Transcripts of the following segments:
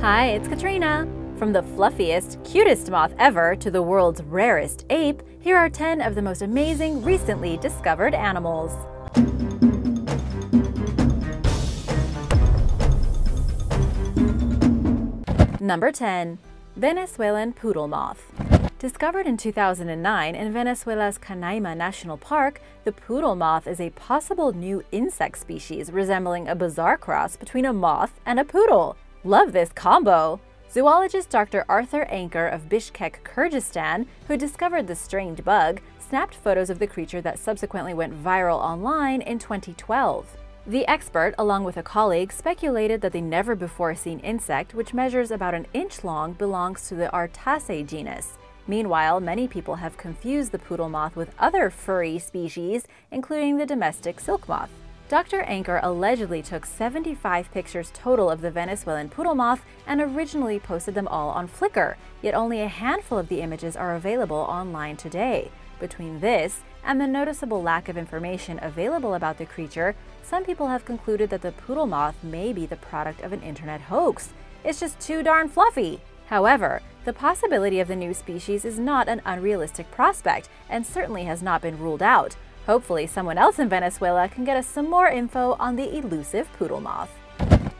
Hi, it's Katrina. From the fluffiest, cutest moth ever to the world's rarest ape, here are 10 of the most amazing recently discovered animals. Number 10. Venezuelan Poodle Moth Discovered in 2009 in Venezuela's Canaima National Park, the poodle moth is a possible new insect species resembling a bizarre cross between a moth and a poodle. Love this combo! Zoologist Dr. Arthur Anker of Bishkek, Kyrgyzstan, who discovered the strange bug, snapped photos of the creature that subsequently went viral online in 2012. The expert, along with a colleague, speculated that the never-before-seen insect, which measures about an inch long, belongs to the Artace genus. Meanwhile, many people have confused the poodle moth with other furry species, including the domestic silk moth. Dr. Anker allegedly took 75 pictures total of the Venezuelan poodle moth and originally posted them all on Flickr, yet only a handful of the images are available online today. Between this and the noticeable lack of information available about the creature, some people have concluded that the poodle moth may be the product of an internet hoax. It's just too darn fluffy. However, the possibility of the new species is not an unrealistic prospect and certainly has not been ruled out. Hopefully, someone else in Venezuela can get us some more info on the elusive poodle moth.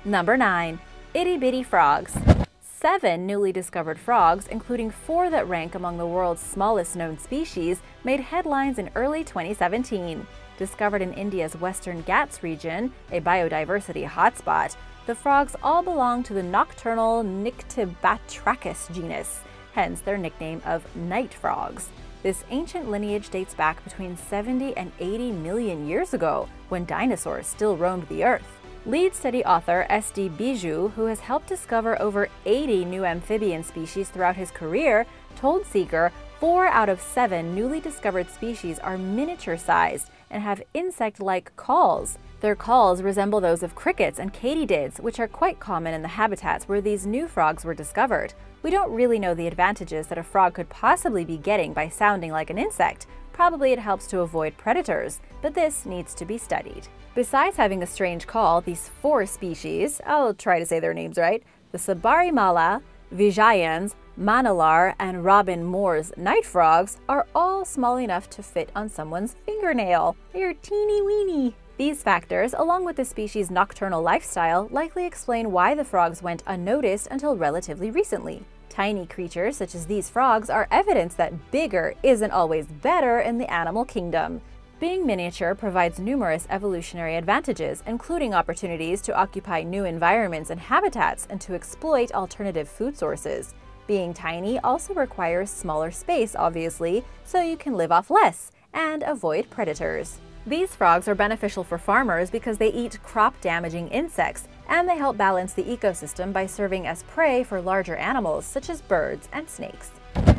Number 9. Itty Bitty Frogs Seven newly discovered frogs, including four that rank among the world's smallest known species, made headlines in early 2017. Discovered in India's western Ghats region, a biodiversity hotspot, the frogs all belong to the nocturnal Nyctibatrachus genus, hence their nickname of night frogs. This ancient lineage dates back between 70 and 80 million years ago, when dinosaurs still roamed the earth. Lead study author S.D. Biju, who has helped discover over 80 new amphibian species throughout his career, told Seeker four out of seven newly discovered species are miniature-sized and have insect-like calls. Their calls resemble those of crickets and katydids, which are quite common in the habitats where these new frogs were discovered. We don't really know the advantages that a frog could possibly be getting by sounding like an insect. Probably it helps to avoid predators, but this needs to be studied. Besides having a strange call, these four species, I'll try to say their names right, the Sabarimala, Vijayans, Manalar, and Robin Moore's night frogs are all small enough to fit on someone's fingernail. They're teeny weeny. These factors, along with the species' nocturnal lifestyle, likely explain why the frogs went unnoticed until relatively recently. Tiny creatures such as these frogs are evidence that bigger isn't always better in the animal kingdom. Being miniature provides numerous evolutionary advantages, including opportunities to occupy new environments and habitats and to exploit alternative food sources. Being tiny also requires smaller space, obviously, so you can live off less and avoid predators. These frogs are beneficial for farmers because they eat crop-damaging insects, and they help balance the ecosystem by serving as prey for larger animals such as birds and snakes.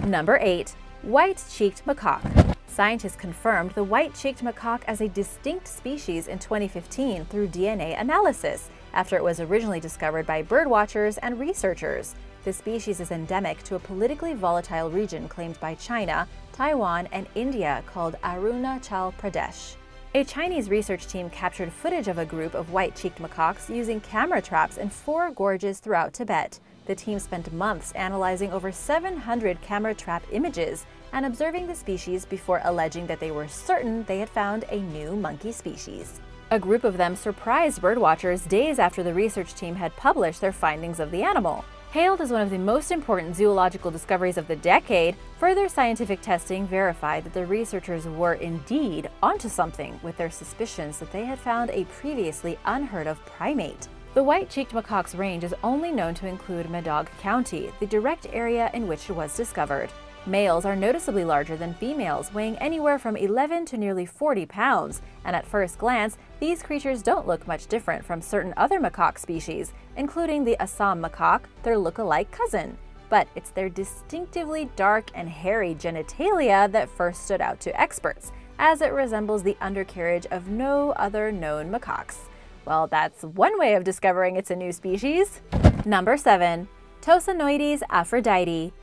Number 8. White-cheeked macaque Scientists confirmed the white-cheeked macaque as a distinct species in 2015 through DNA analysis, after it was originally discovered by birdwatchers and researchers. The species is endemic to a politically volatile region claimed by China, Taiwan, and India called Arunachal Pradesh. A Chinese research team captured footage of a group of white-cheeked macaques using camera traps in four gorges throughout Tibet. The team spent months analyzing over 700 camera trap images and observing the species before alleging that they were certain they had found a new monkey species. A group of them surprised birdwatchers days after the research team had published their findings of the animal. Hailed as one of the most important zoological discoveries of the decade, further scientific testing verified that the researchers were indeed onto something with their suspicions that they had found a previously unheard of primate. The white-cheeked macaque's range is only known to include Madog County, the direct area in which it was discovered. Males are noticeably larger than females, weighing anywhere from 11 to nearly 40 pounds, and at first glance, these creatures don't look much different from certain other macaque species, including the Assam macaque, their look-alike cousin. But it's their distinctively dark and hairy genitalia that first stood out to experts, as it resembles the undercarriage of no other known macaques. Well, that's one way of discovering it's a new species. Number 7. Tosanoides aphrodite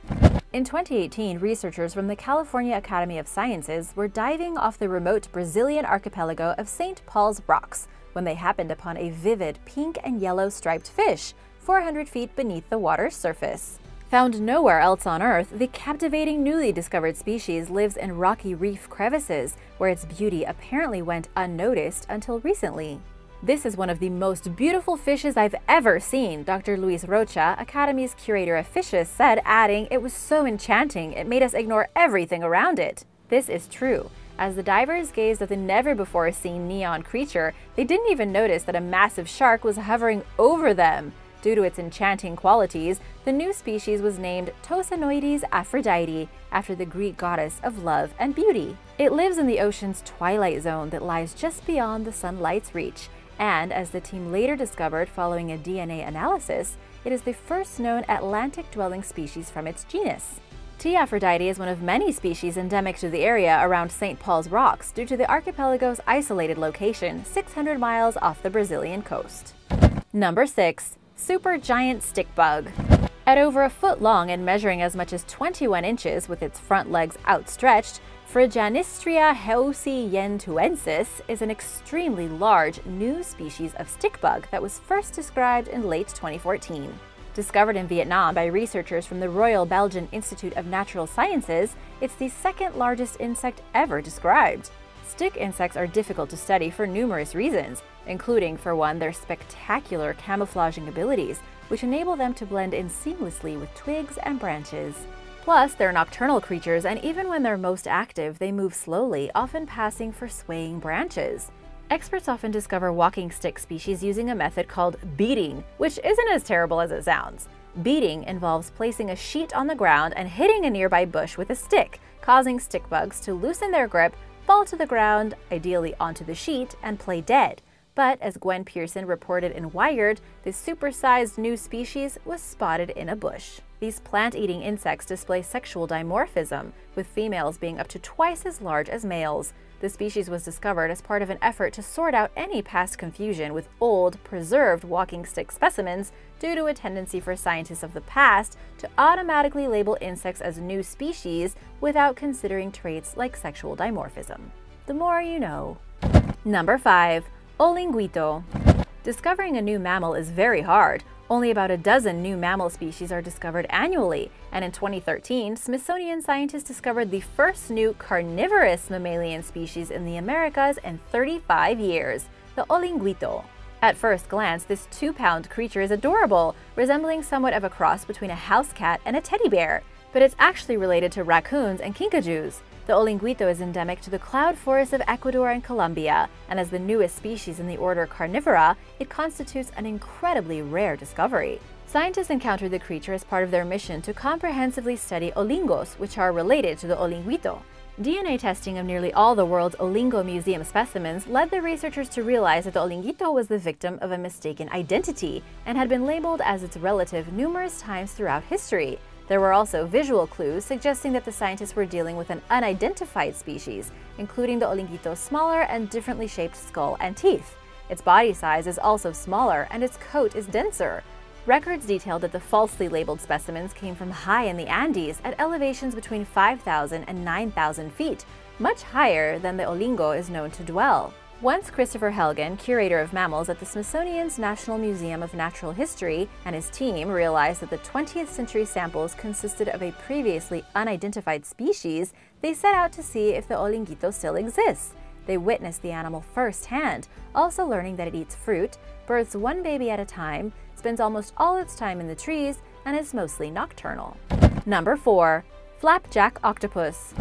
in 2018, researchers from the California Academy of Sciences were diving off the remote Brazilian archipelago of St. Paul's Rocks when they happened upon a vivid pink and yellow striped fish, 400 feet beneath the water's surface. Found nowhere else on Earth, the captivating newly discovered species lives in rocky reef crevices, where its beauty apparently went unnoticed until recently. This is one of the most beautiful fishes I've ever seen, Dr. Luis Rocha, Academy's curator of fishes, said, adding, It was so enchanting, it made us ignore everything around it. This is true. As the divers gazed at the never before seen neon creature, they didn't even notice that a massive shark was hovering over them. Due to its enchanting qualities, the new species was named Tosanoides aphrodite, after the Greek goddess of love and beauty. It lives in the ocean's twilight zone that lies just beyond the sunlight's reach, and as the team later discovered following a DNA analysis, it is the first known Atlantic-dwelling species from its genus. T. aphrodite is one of many species endemic to the area around St. Paul's Rocks due to the archipelago's isolated location 600 miles off the Brazilian coast. Number 6 supergiant stick bug. At over a foot long and measuring as much as 21 inches with its front legs outstretched, Phryganistria heusii yentuensis is an extremely large new species of stick bug that was first described in late 2014. Discovered in Vietnam by researchers from the Royal Belgian Institute of Natural Sciences, it's the second largest insect ever described. Stick insects are difficult to study for numerous reasons, including, for one, their spectacular camouflaging abilities, which enable them to blend in seamlessly with twigs and branches. Plus, they're nocturnal creatures, and even when they're most active, they move slowly, often passing for swaying branches. Experts often discover walking stick species using a method called beating, which isn't as terrible as it sounds. Beating involves placing a sheet on the ground and hitting a nearby bush with a stick, causing stick bugs to loosen their grip, fall to the ground, ideally onto the sheet, and play dead. But as Gwen Pearson reported in Wired, this supersized new species was spotted in a bush. These plant-eating insects display sexual dimorphism, with females being up to twice as large as males. The species was discovered as part of an effort to sort out any past confusion with old, preserved walking stick specimens due to a tendency for scientists of the past to automatically label insects as new species without considering traits like sexual dimorphism. The more you know. Number 5. Olinguito. Discovering a new mammal is very hard. Only about a dozen new mammal species are discovered annually, and in 2013, Smithsonian scientists discovered the first new carnivorous mammalian species in the Americas in 35 years, the olinguito. At first glance, this two-pound creature is adorable, resembling somewhat of a cross between a house cat and a teddy bear, but it's actually related to raccoons and kinkajous. The olinguito is endemic to the cloud forests of Ecuador and Colombia, and as the newest species in the order Carnivora, it constitutes an incredibly rare discovery. Scientists encountered the creature as part of their mission to comprehensively study olingos, which are related to the olinguito. DNA testing of nearly all the world's Olingo Museum specimens led the researchers to realize that the Olinguito was the victim of a mistaken identity and had been labeled as its relative numerous times throughout history. There were also visual clues suggesting that the scientists were dealing with an unidentified species, including the Olinguito's smaller and differently shaped skull and teeth. Its body size is also smaller and its coat is denser. Records detailed that the falsely labeled specimens came from high in the Andes at elevations between 5,000 and 9,000 feet, much higher than the Olingo is known to dwell. Once Kristofer Helgen, curator of mammals at the Smithsonian's National Museum of Natural History, and his team realized that the 20th century samples consisted of a previously unidentified species, they set out to see if the Olinguito still exists. They witnessed the animal firsthand, also learning that it eats fruit, births one baby at a time, spends almost all its time in the trees, and is mostly nocturnal. Number 4. Flapjack Octopus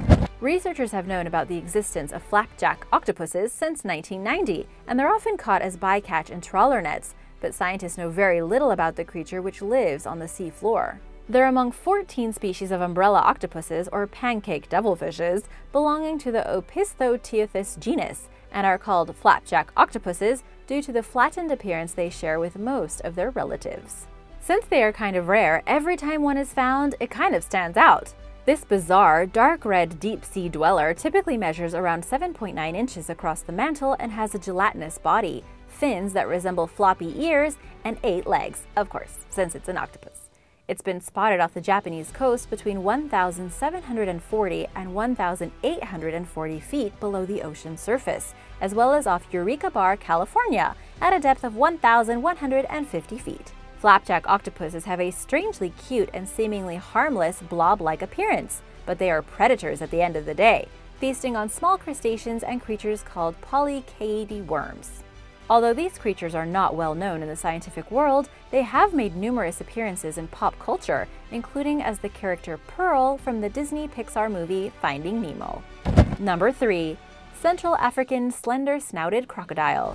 Researchers have known about the existence of flapjack octopuses since 1990, and they're often caught as bycatch in trawler nets, but scientists know very little about the creature which lives on the sea floor. They're among 14 species of umbrella octopuses, or pancake devilfishes, belonging to the Opisthoteuthis genus, and are called flapjack octopuses due to the flattened appearance they share with most of their relatives. Since they are kind of rare, every time one is found, it kind of stands out. This bizarre, dark red deep sea dweller typically measures around 7.9 inches across the mantle and has a gelatinous body, fins that resemble floppy ears, and eight legs, of course, since it's an octopus. It's been spotted off the Japanese coast between 1,740 and 1,840 feet below the ocean surface, as well as off Eureka Bar, California, at a depth of 1,150 feet. Flapjack octopuses have a strangely cute and seemingly harmless blob-like appearance, but they are predators at the end of the day, feasting on small crustaceans and creatures called polychaete worms. Although these creatures are not well known in the scientific world, they have made numerous appearances in pop culture, including as the character Pearl from the Disney Pixar movie Finding Nemo. Number 3. Central African Slender Snouted Crocodile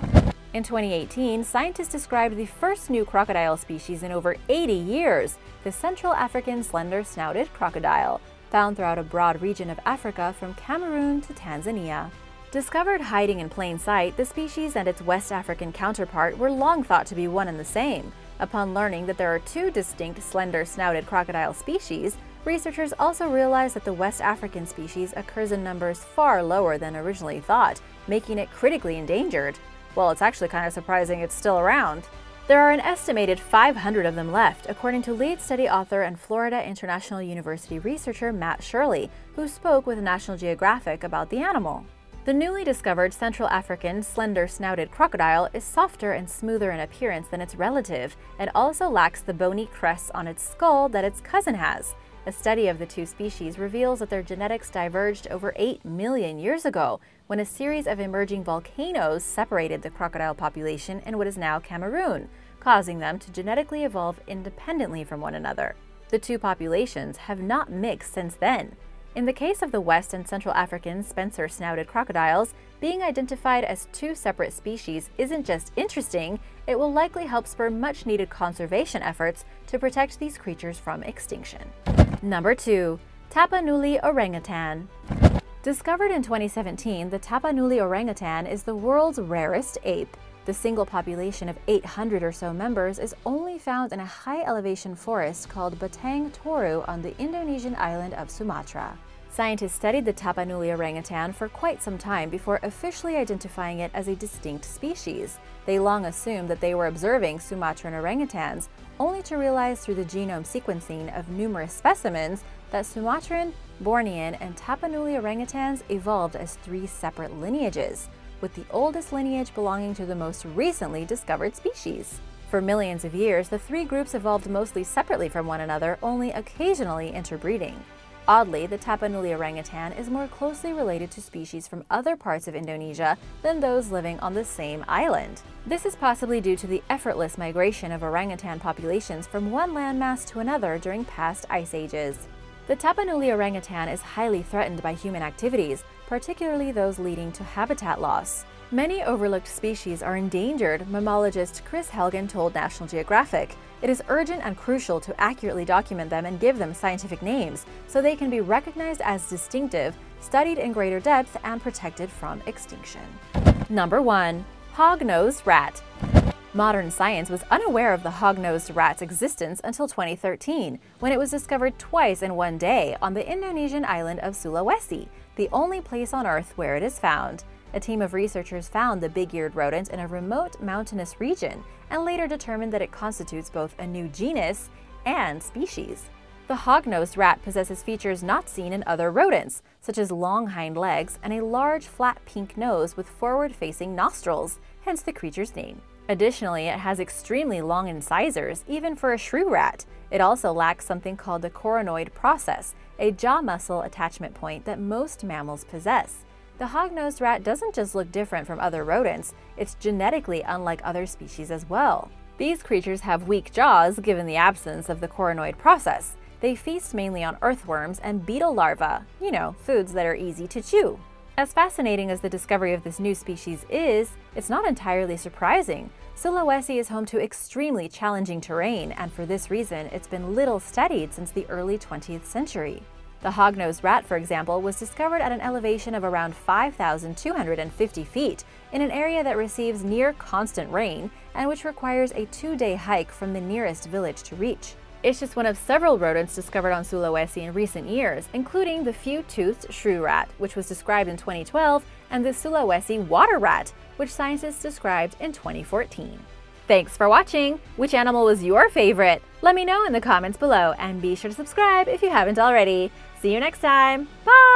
in 2018, scientists described the first new crocodile species in over 80 years, the Central African slender-snouted crocodile, found throughout a broad region of Africa from Cameroon to Tanzania. Discovered hiding in plain sight, the species and its West African counterpart were long thought to be one and the same. Upon learning that there are two distinct slender-snouted crocodile species, researchers also realized that the West African species occurs in numbers far lower than originally thought, making it critically endangered. Well, it's actually kind of surprising it's still around. There are an estimated 500 of them left, according to lead study author and Florida International University researcher Matt Shirley, who spoke with National Geographic about the animal. The newly discovered Central African slender-snouted crocodile is softer and smoother in appearance than its relative, and also lacks the bony crests on its skull that its cousin has. A study of the two species reveals that their genetics diverged over 8 million years ago, when a series of emerging volcanoes separated the crocodile population in what is now Cameroon, causing them to genetically evolve independently from one another. The two populations have not mixed since then. In the case of the West and Central African slender-snouted crocodiles, being identified as two separate species isn't just interesting, it will likely help spur much-needed conservation efforts to protect these creatures from extinction. Number 2. Tapanuli orangutan Discovered in 2017, the Tapanuli orangutan is the world's rarest ape. The single population of 800 or so members is only found in a high elevation forest called Batang Toru on the Indonesian island of Sumatra. Scientists studied the Tapanuli orangutan for quite some time before officially identifying it as a distinct species. They long assumed that they were observing Sumatran orangutans, only to realize through the genome sequencing of numerous specimens that Sumatran, Bornean, and Tapanuli orangutans evolved as three separate lineages, with the oldest lineage belonging to the most recently discovered species. For millions of years, the three groups evolved mostly separately from one another, only occasionally interbreeding. Oddly, the Tapanuli orangutan is more closely related to species from other parts of Indonesia than those living on the same island. This is possibly due to the effortless migration of orangutan populations from one landmass to another during past ice ages. The Tapanuli orangutan is highly threatened by human activities, particularly those leading to habitat loss. Many overlooked species are endangered, mammalogist Kris Helgen told National Geographic. It is urgent and crucial to accurately document them and give them scientific names so they can be recognized as distinctive, studied in greater depth, and protected from extinction. Number 1. Hog-nosed rat Modern science was unaware of the hog-nosed rat's existence until 2013, when it was discovered twice in one day on the Indonesian island of Sulawesi, the only place on Earth where it is found. A team of researchers found the big-eared rodent in a remote mountainous region and later determined that it constitutes both a new genus and species. The hog-nosed rat possesses features not seen in other rodents, such as long hind legs and a large flat pink nose with forward-facing nostrils, hence the creature's name. Additionally, it has extremely long incisors, even for a shrew rat. It also lacks something called the coronoid process, a jaw muscle attachment point that most mammals possess. The hog-nosed rat doesn't just look different from other rodents, it's genetically unlike other species as well. These creatures have weak jaws given the absence of the coronoid process. They feast mainly on earthworms and beetle larvae, you know, foods that are easy to chew. As fascinating as the discovery of this new species is, it's not entirely surprising. Sulawesi is home to extremely challenging terrain, and for this reason, it's been little studied since the early 20th century. The hog-nosed rat, for example, was discovered at an elevation of around 5,250 feet in an area that receives near constant rain and which requires a two-day hike from the nearest village to reach. It's just one of several rodents discovered on Sulawesi in recent years, including the few-toothed shrew rat, which was described in 2012, and the Sulawesi water rat, which scientists described in 2014. Thanks for watching! Which animal was your favorite? Let me know in the comments below and be sure to subscribe if you haven't already. See you next time. Bye!